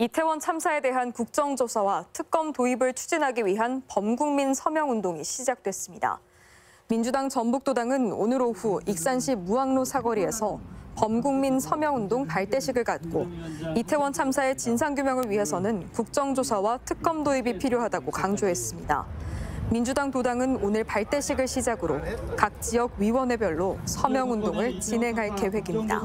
이태원 참사에 대한 국정조사와 특검 도입을 추진하기 위한 범국민 서명운동이 시작됐습니다. 민주당 전북도당은 오늘 오후 익산시 무학로 사거리에서 범국민 서명운동 발대식을 갖고 이태원 참사의 진상규명을 위해서는 국정조사와 특검 도입이 필요하다고 강조했습니다. 민주당 도당은 오늘 발대식을 시작으로 각 지역 위원회별로 서명운동을 진행할 계획입니다.